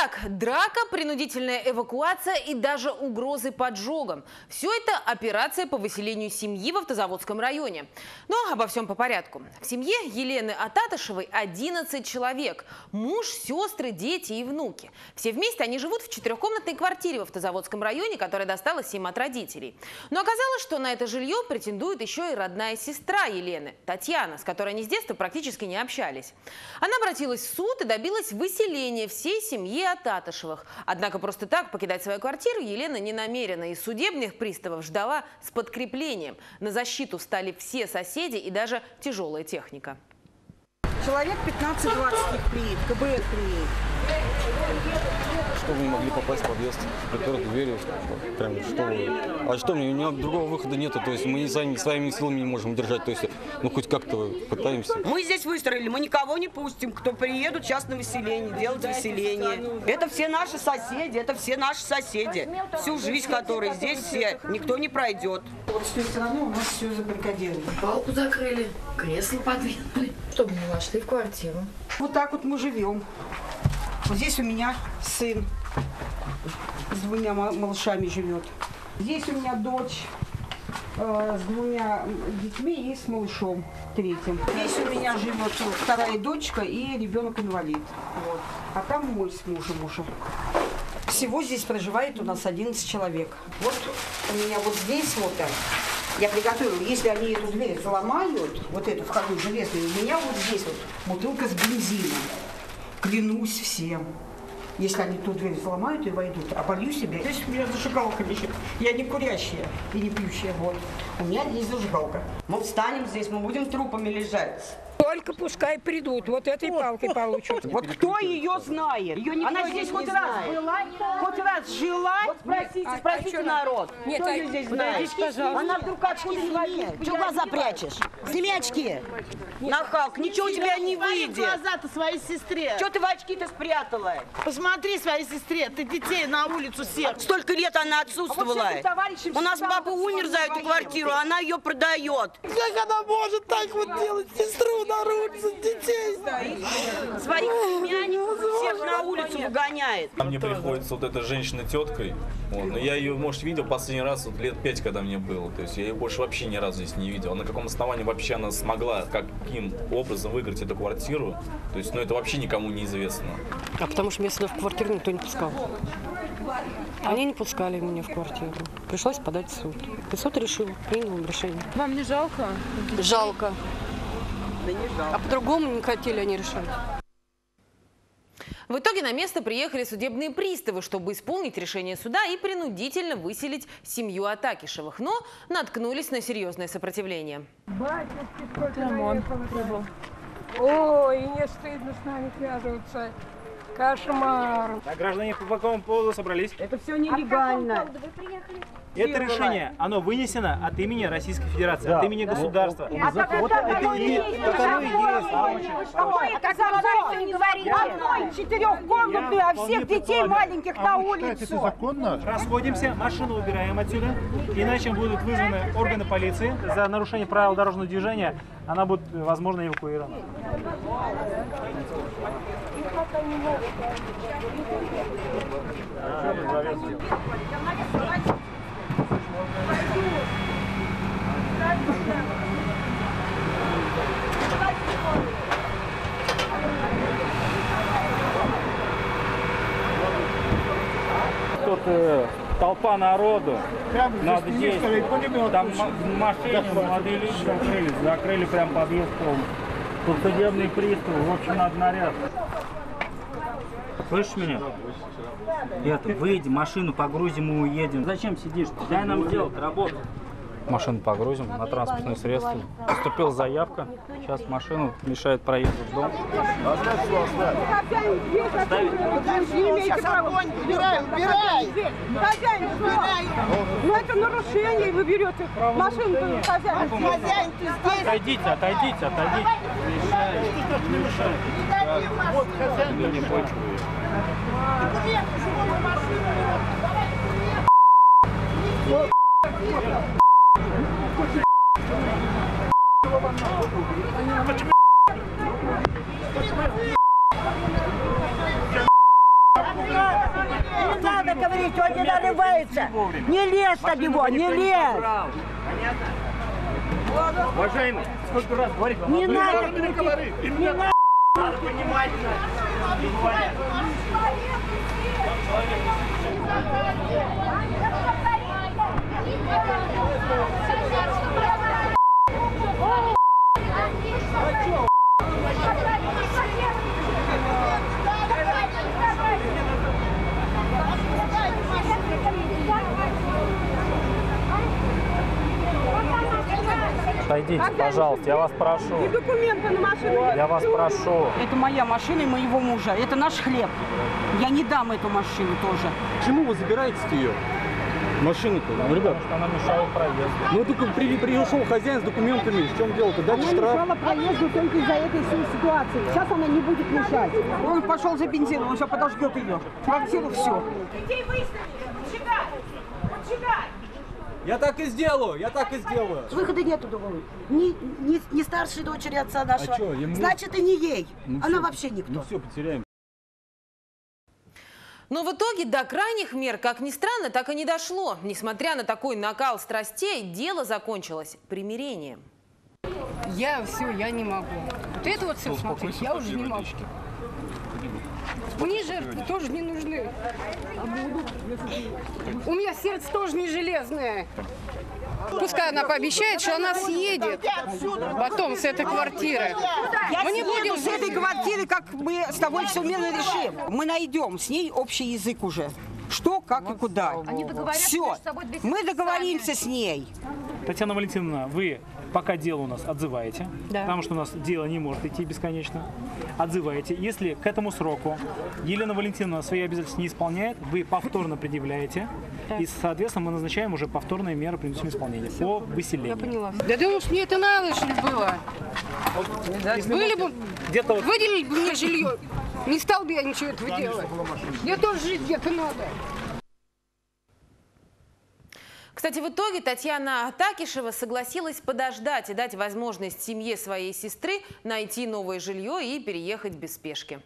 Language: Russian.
Итак, драка, принудительная эвакуация и даже угрозы поджогом. Все это операция по выселению семьи в Автозаводском районе. Но обо всем по порядку. В семье Елены Ататышевой 11 человек. Муж, сестры, дети и внуки. Все вместе они живут в четырехкомнатной квартире в Автозаводском районе, которая досталась им от родителей. Но оказалось, что на это жилье претендует еще и родная сестра Елены, Татьяна, с которой они с детства практически не общались. Она обратилась в суд и добилась выселения всей семьи Ататышевых. Однако просто так покидать свою квартиру Елена не намерена. И судебных приставов ждала с подкреплением. На защиту стали все соседи и даже тяжелая техника. Человек 15-20 их приедет, КБР приедет. Что вы не могли попасть в подъезд, прикрыть двери, прям что вы... А что мне, у меня другого выхода нету, то есть мы сами, своими силами не можем удержать, то есть ну хоть как-то пытаемся. Мы здесь выстроили, мы никого не пустим, кто приедут сейчас на выселение, делать выселение. Это все наши соседи, это все наши соседи. Всю жизнь, которые здесь все, никто не пройдет. Вот с той стороны у нас все забаррикадировано. Палку закрыли, кресло подвинули, чтобы не вошли в квартиру. Вот так вот мы живем. Вот здесь у меня сын с двумя ма- малышами живет. Здесь у меня дочь э, с двумя детьми и с малышом третьим. Здесь у меня живет вторая дочка и ребенок инвалид. Вот. А там мой с мужем уже. Всего здесь проживает у нас 11 человек. Вот у меня вот здесь вот так. Я приготовила, если они эту дверь заломают, вот эту входную железную, у меня вот здесь вот бутылка с бензином. Клянусь всем. Если они ту дверь взломают и войдут, оболью себя. Здесь у меня зажигалка лежит. Я не курящая и не пьющая. Вот. У меня есть зажигалка. Мы встанем здесь, мы будем трупами лежать. Только пускай придут, вот этой палкой получат. Вот кто ее знает? Ее Она здесь хоть раз была, хоть раз жила. Вот спросите, А- а спросите народ. Нет, кто а- ее здесь знает? Она вдруг откуда не. Чего глаза прячешь? Сними очки. Нахалка, ничего у тебя не выйдет. глаза-то своей сестре. Что ты в очки-то спрятала? Посмотри своей сестре, ты детей на улицу всех. Столько лет она отсутствовала. У нас папа вот умер за эту квартиру, а она ее продает. Как она может так вот делать сестру на улице детей? Своих племянников всех на улицу выгоняет. А мне приходится вот эта женщина теткой. Вот. Но я ее, может, видел последний раз вот лет пять, когда мне было. То есть я ее больше вообще ни разу здесь не видел. На каком основании вообще она смогла, каким образом выиграть эту квартиру. То есть, ну это вообще никому не известно. А потому что меня сюда в квартиру никто не пускал. Они не пускали меня в квартиру. Пришлось подать в суд. И суд решил, принял решение. Вам не жалко? Жалко. А по-другому не хотели они решать. В итоге на место приехали судебные приставы, чтобы исполнить решение суда и принудительно выселить семью Атакишевых. Но наткнулись на серьезное сопротивление. Ой, не стыдно с нами связываться. Кошмар. А граждане по какому поводу собрались? Это все нелегально. Это решение, оно вынесено от имени Российской Федерации, от имени государства. А так Вот это это оно и и есть, так и есть. Какой это закон? Не говорите. Одной четырехкомнатную, а всех детей маленьких на улицу. Расходимся, машину убираем отсюда, иначе будут вызваны органы полиции. За нарушение правил дорожного движения она будет, возможно, эвакуирована. Тут э, толпа народу. Надо действовать. Там ма- в машине молодые люди закрыли, закрыли прям подъезд полностью. Тут судебные приставы, в общем, надо наряд. Слышишь меня? Это, выйди, машину погрузим и уедем. Зачем сидишь? Дай нам сделать работу. Машину погрузим на транспортное средство. Поступила заявка. Сейчас машину мешает проезду в дом. Сейчас огонь, убирай, убирай. Хозяин, убирай. Ну это нарушение, вы берете машину хозяин. Хозяин, ты здесь. Отойдите, отойдите, отойдите. Вот хозяин. Не бойся. надо говорить, он не нарывается. Не лезь на него, не лезь. Уважаемый, сколько раз говорить? Не надо кричать. Не надо. Отойдите, пожалуйста, я вас прошу. И документы на машину. Я вас прошу. Это моя машина и моего мужа. Это наш хлеб. Я не дам эту машину тоже. Почему вы забираете ее? Машину-то, ну, ребят. Потому что она мешала проезду. Ну только при, пришел хозяин с документами, в чем дело-то? Дать Она штраф. мешала проезду только из-за этой всей ситуации. Сейчас она не будет мешать. Он пошел за бензином, он сейчас подождет ее. Квартиру все. Я так и сделаю, я так и сделаю. Выхода нету другого. Ни, ни, ни старшей дочери отца нашего. чё, ему- Значит, и не ей. Ну Она всё. вообще никто. Ну все, потеряем. Но в итоге до крайних мер, как ни странно, так и не дошло. Несмотря на такой накал страстей, дело закончилось примирением. Я все, я не могу. Вот это вот все смотреть, я уже не могу. Мне жертвы тоже не нужны. У меня сердце тоже не железное. Пускай она пообещает, что она съедет потом с этой квартиры. Мы не будем с этой квартиры, как мы с тобой все мирно решим. Мы найдем с ней общий язык уже. Что, как и куда. Все. Мы договоримся с ней. Татьяна Валентиновна, вы пока дело у нас отзываете, Да. потому что у нас дело не может идти бесконечно. Отзываете. Если к этому сроку Елена Валентиновна свои обязательства не исполняет, вы повторно предъявляете, и, соответственно, мы назначаем уже повторные меры принудительного исполнения по выселению. поняла. Да думаешь, мне это надо, что ли, было? Были бы, Где-то вот выделили бы мне жилье. Не стал бы я ничего этого делать. Мне тоже жить где-то надо. Кстати, в итоге Татьяна Атакишева согласилась подождать и дать возможность семье своей сестры найти новое жилье и переехать без спешки.